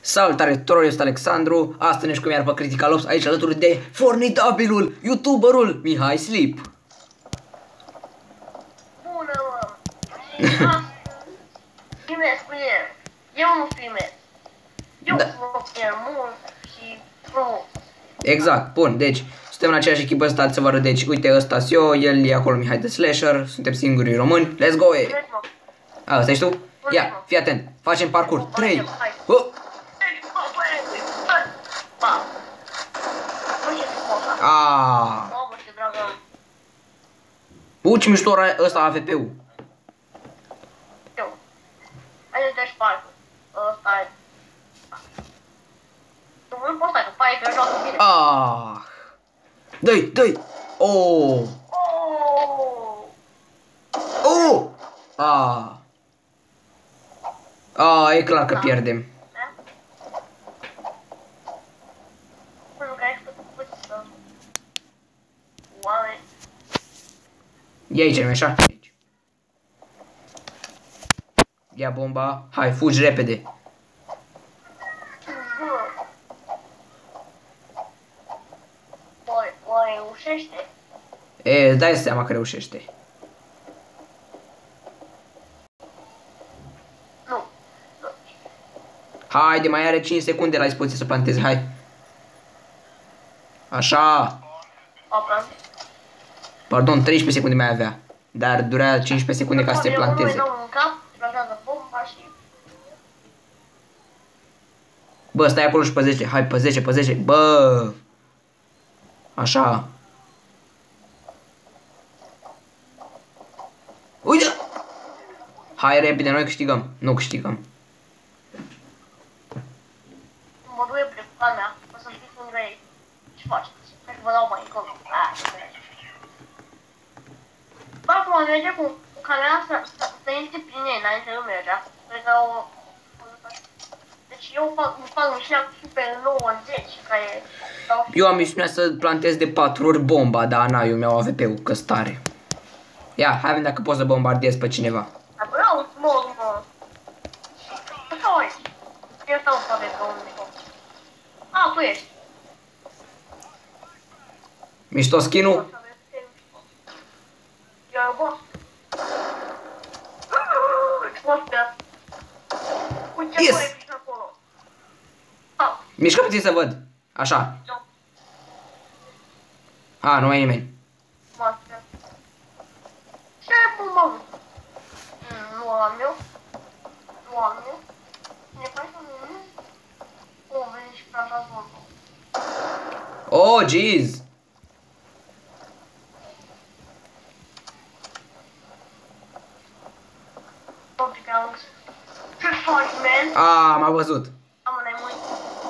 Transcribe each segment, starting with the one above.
Salutare tuturor, eu sunt Alexandru, astăzi ne cu iar pe Critical Ops, aici alături de formidabilul, youtuberul Mihai Slip. Bună, mă! Astăzi Filmez cu el. Eu nu filmez. Eu Da. da. cu el mult și frumos. Exact, bun, deci suntem în aceeași echipă, stați să vă arăt, deci uite ăsta eu, el e acolo Mihai de Slasher, suntem singurii români, let's go! E. Vezi, mă? A, ăsta ești tu? Ia, fii atent, facem parcurs, 3, oh, Deci, bă, băi, bă, ba. Nu e frumos asta. a, Mamă, ce dragă am. uci mișto ăla- ăsta AFP-ul. Eu. Hai să deci parcul. Ăsta e. Tu nu poți stai, că pai că joacă bine. Ah, dă-i, dă-i, oh, Oh! oh, ah, ah, e clar că pierdem. Da? Nu că ai făcut să... Oameni. E aici, nu așa? Aici. Ia bomba. Hai, fugi repede. Bă. Oare, oare reușește? E, îți dai seama că reușește. Nu. Haide, mai are 5 secunde la dispoziție să planteze, hai. Așa. Opra. Pardon, 13 secunde mai avea. Dar durea 15 secunde ca să se Eu nu mai planteze. dau în cap, plantează bomba și... Bă, stai acolo și pe 10. Hai, pe 10, pe 10. Bă. Așa. Uite! Hai repede, noi câștigăm. Nu câștigăm. Mă duie pleca mea, o să fiți lângă ei. Ce faceți? Hai să vă dau mai încolo. Ah, ce bine. Bă, acum merge cu, cu camera să, să, să intri prin ei, înainte nu mergea. Cred că o... Deci eu fac, îmi fac misiunea cu super 90, care... dau Eu am misiunea să plantez de 4 ori bomba, dar na, eu mi-au AVP-ul, că stare. Ia, hai vedem dacă poți să bombardiez pe cineva. Dar vreau mă, mă. Așa ești. Eu stau să vezi că unde A, tu ești. Mișto skin-ul? Să vezi că e mișto. Eu e boss. Boss pe Uite ce Yes! yes. ești acolo. Ah, Mișcă puțin să văd. Așa. Nu. A, nu mai e nimeni. Master. Ce bun, mă? Mm, Nu am eu. Nu am eu. Ne faci un... O, veni și plantați vorbă. Oh, jeez. Tropicals. Ce faci, man? A, m-a văzut. Am n-ai mui.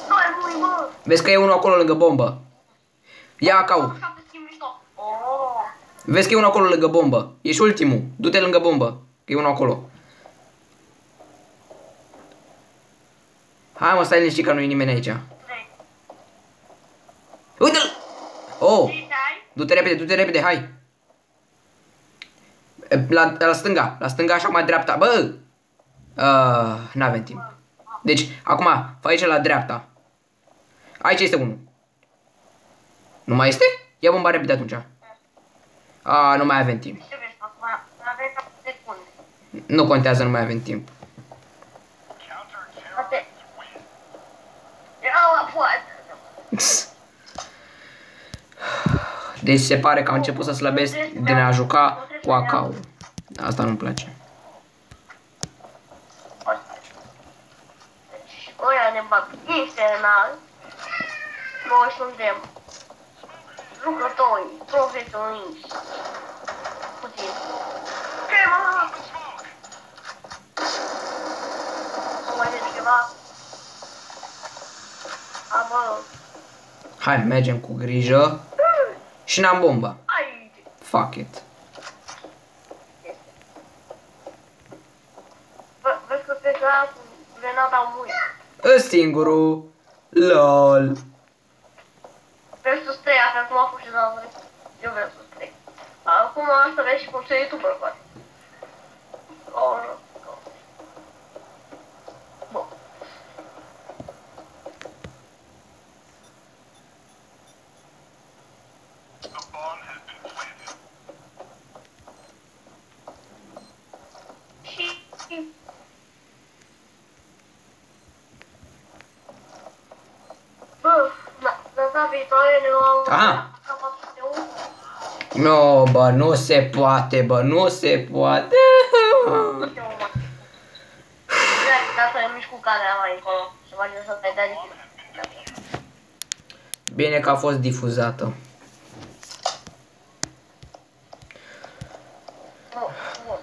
Nu ai mui, bă! Vezi că e unul acolo lângă bombă. Ia cau. Vezi că e unul acolo lângă bombă. Ești ultimul. Du-te lângă bombă. Că e unul acolo. Hai mă, stai liniștit că nu e nimeni aici. Vrei? Uite-l! Oh! Ce ai? Du-te repede, du-te repede, hai! La, la stânga, la stânga așa mai dreapta. Bă! Uh, n-avem timp. Deci, acum, fă aici la dreapta. Aici este unul. Nu mai este? Ia bomba repede atunci. A, nu mai avem timp. Ce vrei să fac? Mai avem 7 secunde. Nu contează, nu mai avem timp. Poate. Era la poate. Deci se pare că am început să slăbesc de a juca cu AK-ul. Asta nu-mi place. Deci, ăia ne bag infernal. Noi suntem jucători profesioniști. Puțin. Ce mă? Nu mai zici ceva? A, bă. Hai, mergem cu grijă. Și n-am bomba. Ai! Fuck it. Vă- Vezi că se joacă cu grenada mui. Ă singurul. LOL. más para este ponto de youtuber agora. Oh, não. Bom. Ah! No, bă, nu se poate, bă, nu se poate. Nu știu, mă. Ca să mișc cu camera mai încolo. Să facem să te dai de Bine că a fost difuzată. Bun, bun.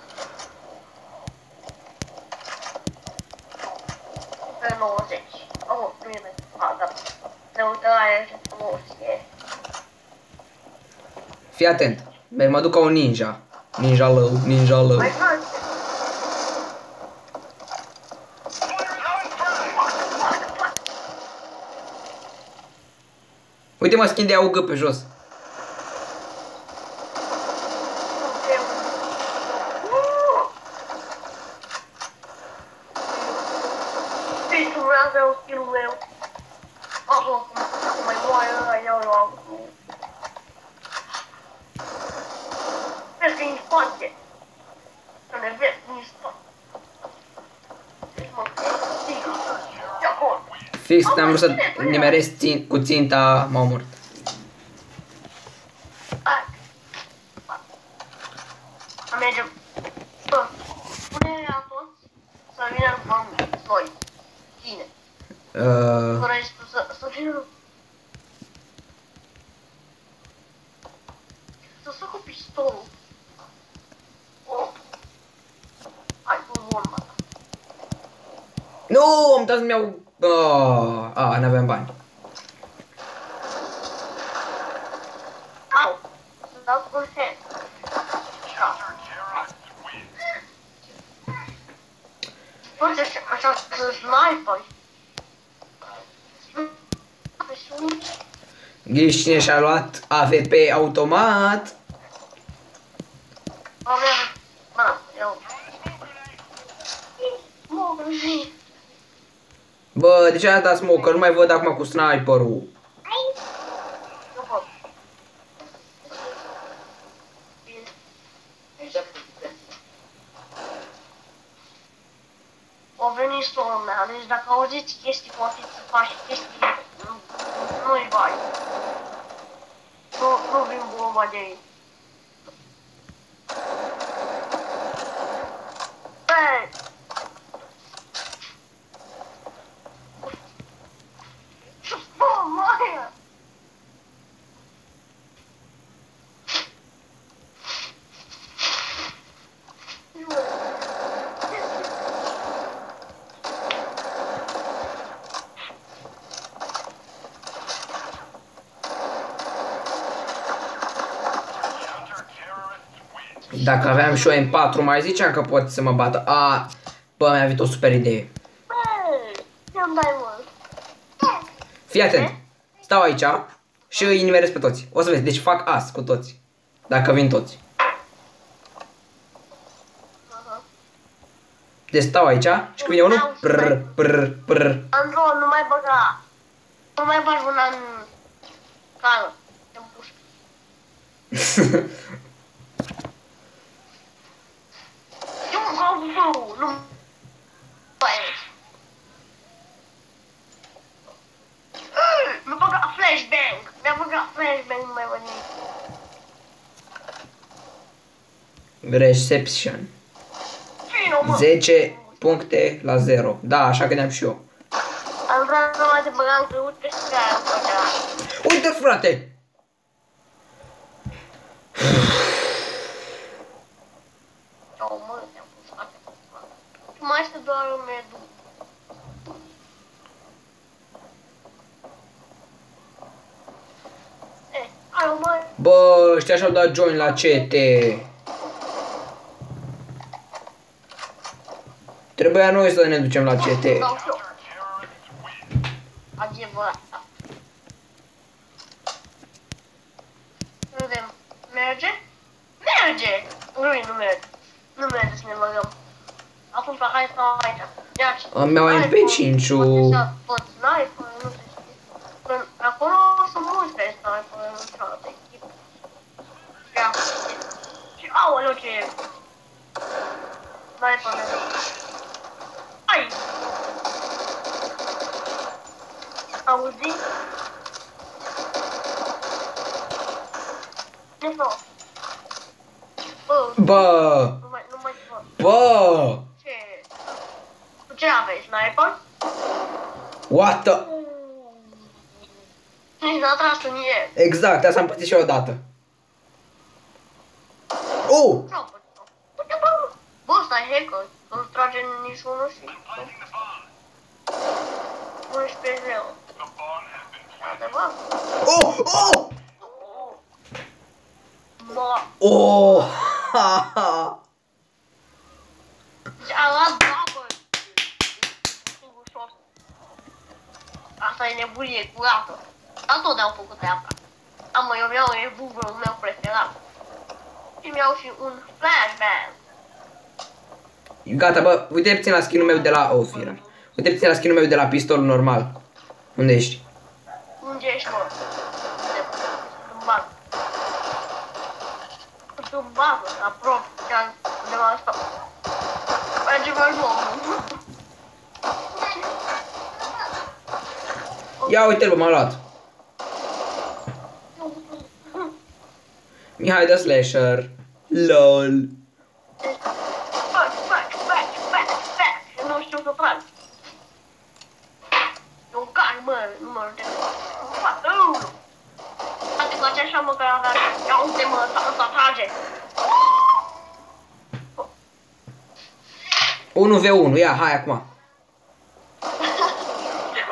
Pe 90. Oh, bine. A, da. Ne uităm la el ce frumos e. Fii atent. Merg, mă duc ca un ninja. Ninja lău, ninja lău. Mai fac. Uite mă, schimb de augă pe jos. Deci vreau să iau skill-ul meu. Acum, acum mai moare ăla, iau eu acum. Vezi că e în spate. Să ne vezi din spate. Deci mă, țigă. De acolo. Fix am vrut să nimeresc țin, cu ținta, m-au omorât. Hai. Să mergem. Bă, spune la toți să vină după noi. Cine? Uh, Fără restul să, să vină. Să stă cu pistolul. Oh. Hai, cu bomba. nu, am dat să-mi iau... Oh, a, n-aveam bani. Au. Să dau cu head. Da. Uite, așa, să sniper. Pe sus. Ghiși cine și-a luat AVP automat? Bă, de ce ați dat smoke? Că nu mai văd acum cu sniperul. Nu pot. O venit sorul mea, deci dacă auziți chestii, poate să faci chestii, nu- nu-i bai. Nu, nu vin bomba de ei. Bang! Oh, Maya! Dacă aveam și o M4, mai ziceam că poate să mă bată. A, bă, mi-a venit o super idee. Eu dai mult. Fii atent. Stau aici și îi nimeresc pe toți. O să vezi, deci fac as cu toți. Dacă vin toți. Deci stau aici și când vine unul, prr, prr, prr. Andro, nu mai băga. Nu mai bagi una în cală. Te împușc. Eu vreau tu, nu mai Mi-a băgat flashbang. Mi-a băgat flashbang, nu mai văd nimic. Reception. Vino, mă. 10 puncte la 0. Da, așa gândeam și eu. Am vrea să mai te băgam că uite și care am făcut. Uite, frate! Oh, mă, te-am pus foarte Mai este doar un medu. Eh, alo, mă. Bă, ăștia și-au dat join la CT. Trebuia noi să ne ducem la CT. Dau și eu. Adevărat. Vedem. Merge? Merge! Nu, nu merge. Nu merge să ne băgăm. Acum hai să stau aici. Ia ce. Îmi iau MP5-ul. Poate să pot sniper, nu se știe. Când acolo sunt mulți pe sniper în cealaltă echipă. Ia. Și aoleu ce Exact, asta am pățit și eu odată. Oh! Bă, ăsta e hacker. Nu-ți trage niciunul și... 11 leu. Adevăr? Oh! Oh! Bă, Oh! Ha, ha. a luat șos. Asta e nebunie curată. Dar tot ne-au făcut treaba. Am eu mi-au revolverul meu preferat. Și mi-au și un flashbang. Gata, bă, uite puțin la skin-ul meu de la... Oh, firar. Uite puțin la skin-ul meu de la pistol normal. Unde ești? Unde ești, mă? În bază. În bază, aproape, chiar de la asta. Merge mai jos. Ia uite-l, bă, m-a luat. Mihai de slasher. LOL. Fac, fac, fac, fac, fac. Și nu știu să fac. E un car, mă, numărul de... Fac, uh! Poate face așa, mă, că avea... Ia uite, mă, ăsta, ăsta trage. 1v1, ia, hai acum.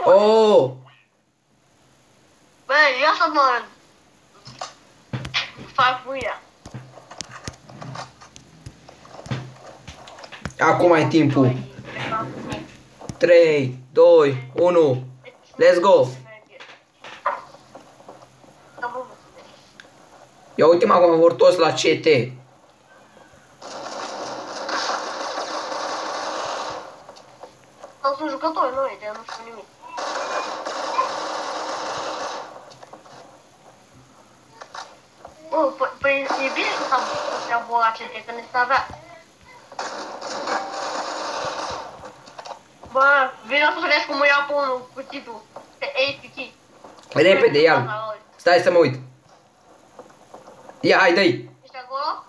Oh! Bă, ia să mă... Fac mâia. Acum ai timpul. 3, 2, 1. Let's go. Ia uite mă acum vor toți la CT. Sau sunt jucători noi, de nu știu nimic. Bă, păi, păi e bine că s-a s-a la CT, că ne avea. Bă, vino să vedeți cum îi ia pe unul cu titlul. Pe APT. Repede, ia Stai să mă uit. Ia, hai, dă-i. Ești acolo?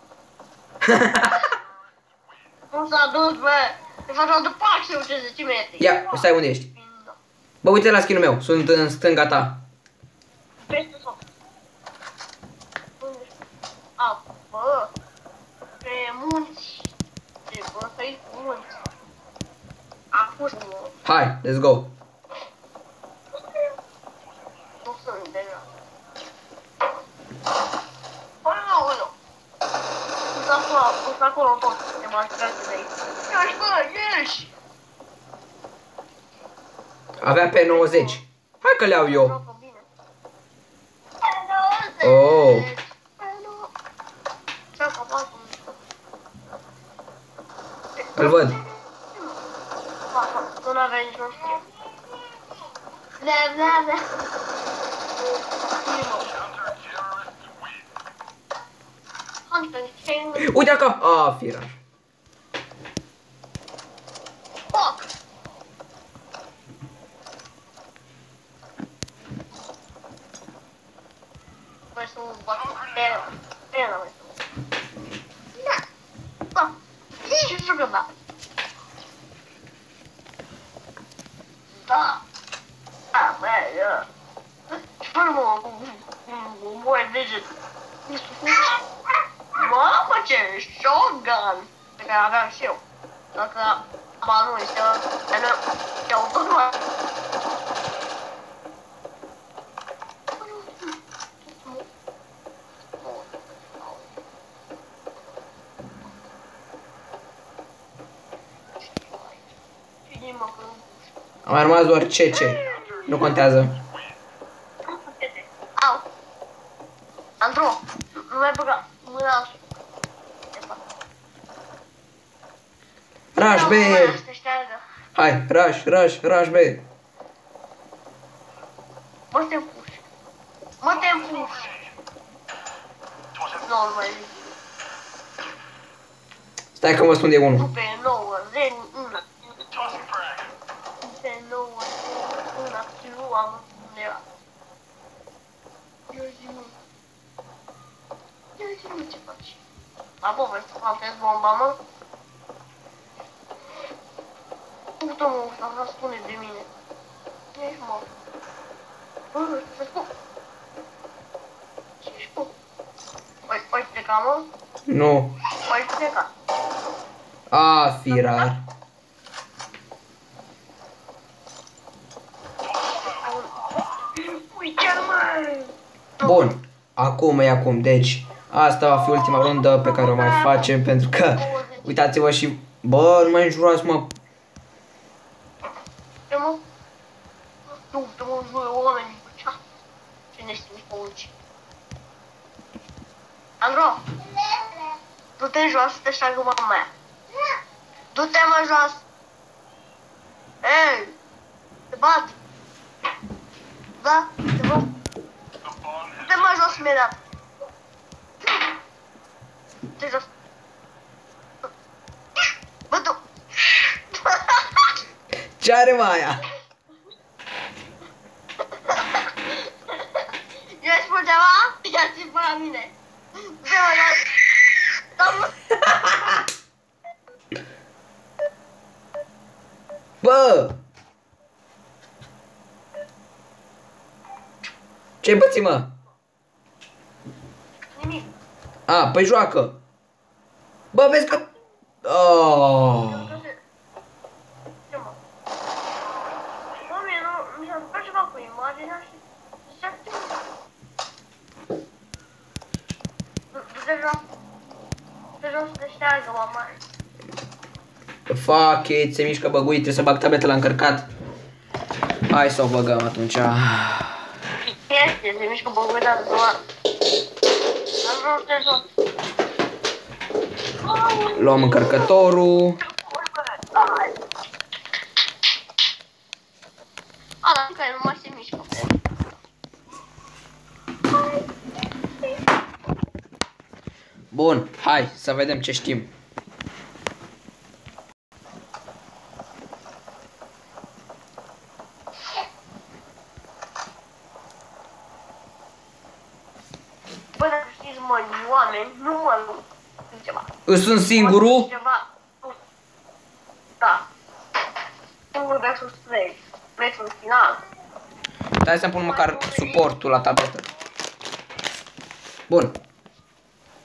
Cum s-a dus, bă? E fata de 410 metri. Ia, stai unde ești. Bă, uite la skin-ul meu. Sunt în stânga ta. Peste sau? Unde? A, bă. Pe munți. E, bă, să-i munți. A fost, mă. Hai, let's go. Nu sunt deja. Aoleu! Sunt acolo, sunt acolo tot. Te m-aș de aici. Ești, bă, ești! Avea pe 90. Hai că le iau eu. Joacă bine. Oh. Joacă foarte Îl văd. Nu n-avea niciun schimb. Da, da, da. Hunter King. Uite acolo. Ah, firar. Fuck. Mai să nu bat pena. Pena mai să Da. Da. Ce jucă da? Da. Ah, bă, ia. Ce mă, cu moi deget. Mamă, ce shotgun! Pe care aveam și eu. Dacă ba nu, este este un tot mai... A mai rămas doar CC. Nu contează. Au! Andro, nu mai băga mâna așa. Rush, B. Să șteargă. Hai, rush, rush, rush, B. Mă te împuși. Mă te împuși. Nu, nu mai zic. Stai că mă spun de Nu unul. pe 9, zen, una. Pe 9, una, și nu am undeva. Eu zic nu. Ia uite mă ce faci. Da, bă, vrei să plantezi bomba, mă? Uite mă, asta spune de mine. Ești mă. Bă, să spun. Ce ești mă? Păi, păi pleca, mă? Nu. Păi pleca. A, fi rar. Uite, mă! Bun. Acum e acum. Deci, asta va fi ultima rundă pe care o mai facem pentru că uitați-vă și bă, nu mai înjurați, mă. Ce mă? Nu, te mă jură oamenii cu cea. Ce ne știm pe uci. Andro! Du-te jos să te șagă mama mea. Du-te mă jos! Ei! Te bat! Da? Te bat? Du-te mă jos imediat! Du-te jos! Bă, tu! Ce are mai aia? Eu spun ceva? Ia ți pe la mine! Du-te mă jos! Da, mă! Bă! Ce-ai pățit, mă? Nimic. A, păi joacă. Bă, vezi că... Oh. Ce mă? Bă, mie nu, mi s-a întâmplat ceva cu imaginea și zicea că... Du-te jos. Du-te jos să te șteargă, mama. Fuck it, se mișcă băgui, trebuie să bag tableta la încărcat. Hai să o băgăm atunci. Este, se mișcă băguita de doar. Am vrut să te jos. Luăm încărcătorul. Ai. A, dar care nu mai se mișcă. Bun, hai să vedem ce știm. Bă, dacă știți, mă, oameni, nu mă lu. Zic ceva. Eu sunt singurul? Ceva. Da. Singurul versus 3. Meciul final. Hai să-mi pun măcar suportul la tabletă. Bun.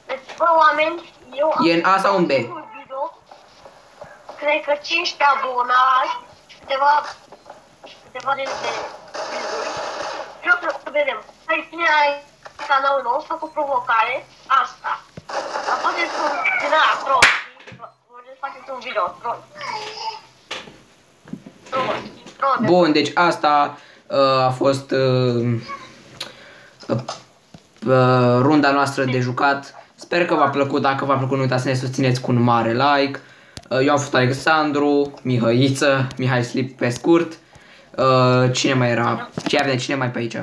Deci, bă, oameni, eu am E în A sau în B? un video, cred că 15 abonați, câteva, câteva de de vizuri. Vreau să, să vedem. Hai, cine ai canalul nostru, fac o provocare, asta. Am faceți un din aia, troll. Vreau să faceți un video, troll. Troll. Troll. Bun, deci asta uh, a fost uh, uh, uh, runda noastră de jucat. Sper că v-a plăcut. Dacă v-a plăcut, nu uitați să ne susțineți cu un mare like. Uh, eu am fost Alexandru, Mihăiță, Mihai Slip pe scurt. Uh, cine mai era? Ce avem cine mai pe aici?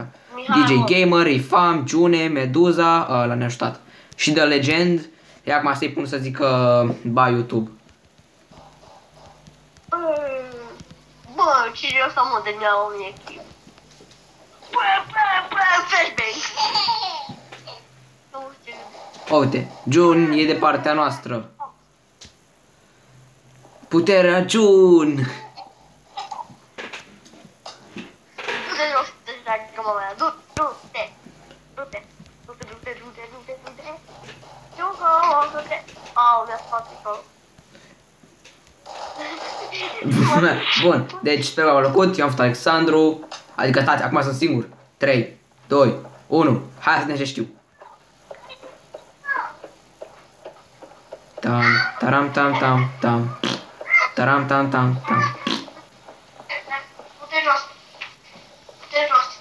DJ Gamer, Ifam, June, Meduza, uh, l-a neajutat. Și The Legend. E acum să-i pun să zică ba YouTube. Bă, ce eu să mă de mea o echip. Bă, bă, bă, flashbang. Nu știu. Uite, Jun e de partea noastră. Puterea Jun! Du-te jos, te dragă mama mea. Du, du-te. Du-te. Du-te, du-te, du-te, du-te, du-te. Jucă, du-te. Au, mi-a spus tot. Bun, deci sper că v-a plăcut, eu am fost Alexandru, adică tati, acum sunt singur. 3, 2, 1, hai să ne ce știu. Tam, taram tam tam tam, taram tam tam tam. Du-te jos. Du-te jos.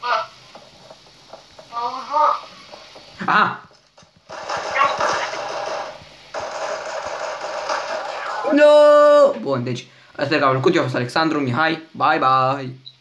Bă. Mă auzi, mă. Aha! Ia No! Bun, deci sper că v-a plăcut, eu am fost Alexandru, Mihai, bye bye!